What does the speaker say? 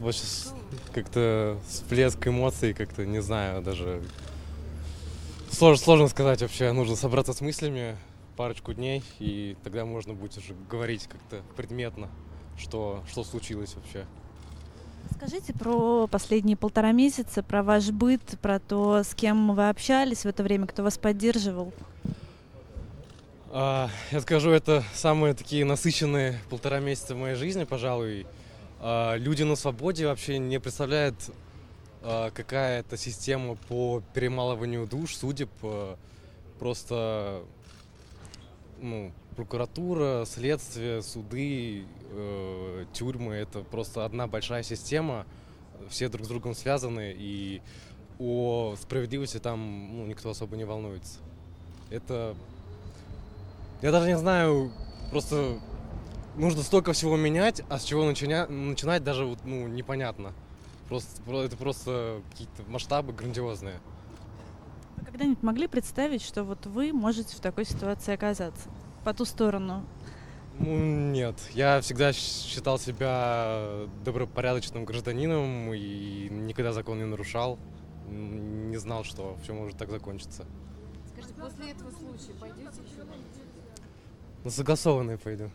вот сейчас как-то всплеск эмоций, как-то не знаю, даже сложно, сложно сказать вообще. Нужно собраться с мыслями парочку дней, и тогда можно будет уже говорить как-то предметно, что, что случилось вообще. Скажите про последние полтора месяца, про ваш быт, про то, с кем вы общались в это время, кто вас поддерживал. А, я скажу, это самые такие насыщенные полтора месяца в моей жизни, пожалуй. А, люди на свободе вообще не представляют, а, какая это система по перемалыванию душ, судеб. Просто ну, прокуратура, следствие, суды, э, тюрьмы это просто одна большая система, все друг с другом связаны, и о справедливости там ну, никто особо не волнуется. Это. Я даже не знаю, просто нужно столько всего менять, а с чего начиня... начинать даже вот, ну, непонятно. Просто, про- это просто какие-то масштабы грандиозные. Вы когда-нибудь могли представить, что вот вы можете в такой ситуации оказаться? По ту сторону. Ну, нет. Я всегда считал себя добропорядочным гражданином и никогда закон не нарушал. Не знал, что все может так закончиться. Скажите, после этого случая пойдете еще на На согласованные пойду.